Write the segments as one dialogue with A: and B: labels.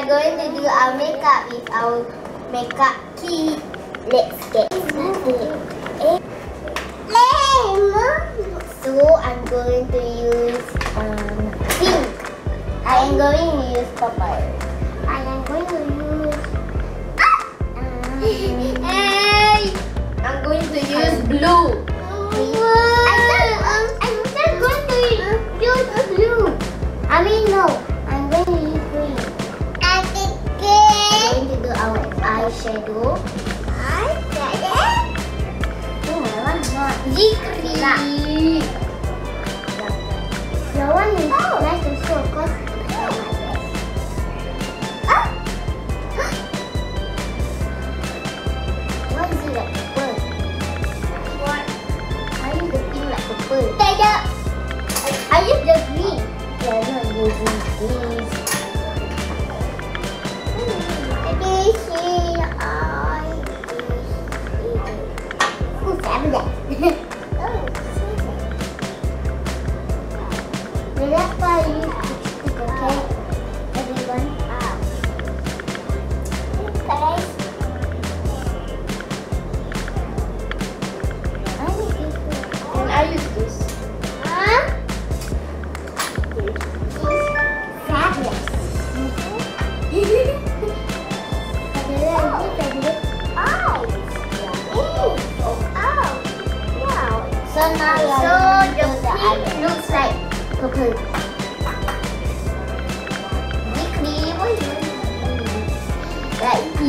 A: are going to do our makeup with our makeup kit. Let's get started. So I'm going to use um, pink. I am going to use purple. I am going to use. Um,
B: Hey! I'm going to use blue.
A: I said, um, I'm just going to use blue. I mean no, Zikri. Your one is nice also because Why is it like purple? What? I use the pink like purple. Tidak. I use the green. Yeah, I'm not using this. This is I. Oh, seven. Oh, That's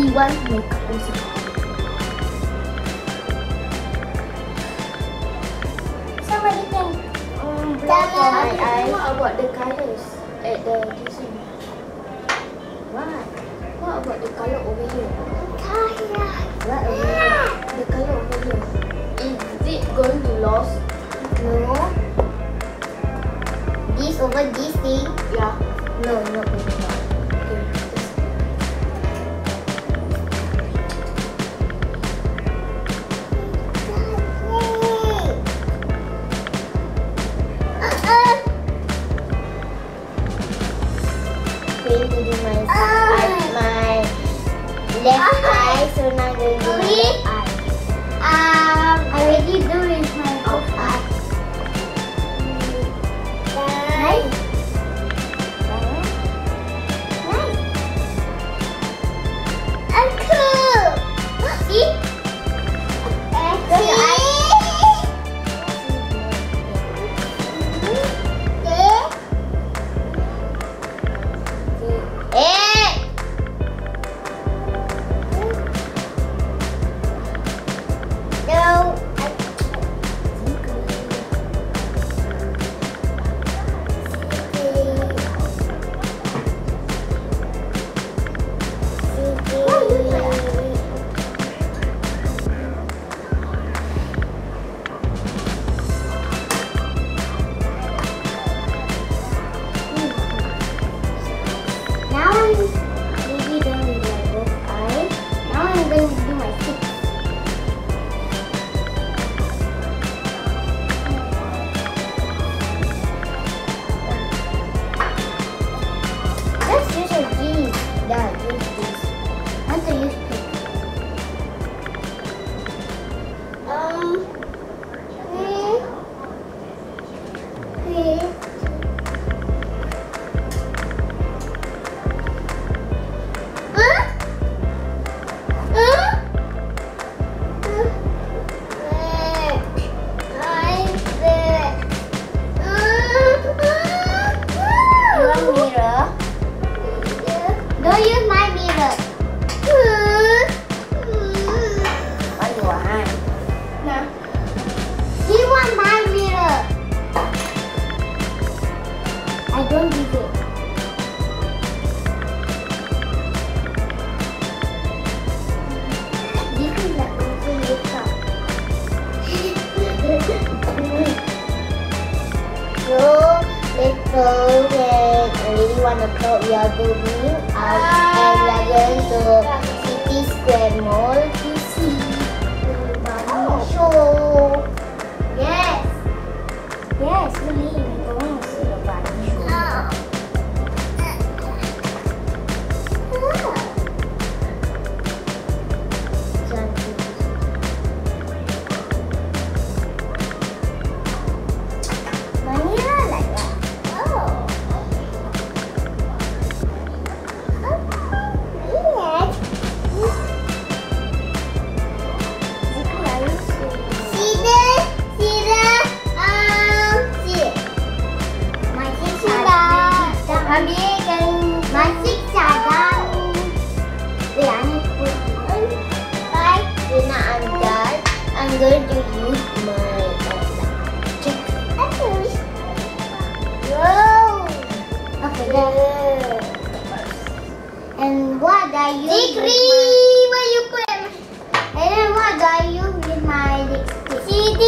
A: Wants makeup also. Somebody can um, blend on my eyes.
B: What about the colors at the kitchen?
A: What?
B: What about the color over here?
A: What over here?
B: The color over here. Is it going to lost?
A: No. This over this thing?
B: Yeah.
A: No, not this one. Pink. And I really want to go. We are going out and we going to City Square Mall हम ये करेंगे मासिक सादा biryani By Rina Andal. I'm
B: going to use my check. Whoa! And what I you? And then what I use with my
A: CD?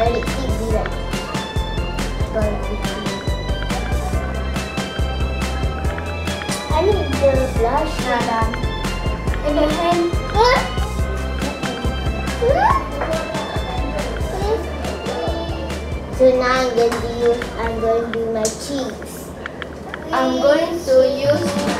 A: Be like
B: I need the blush.
A: Nah,
B: And the hand.
A: So now I'm going to use, I'm going to do my cheeks.
B: I'm going to use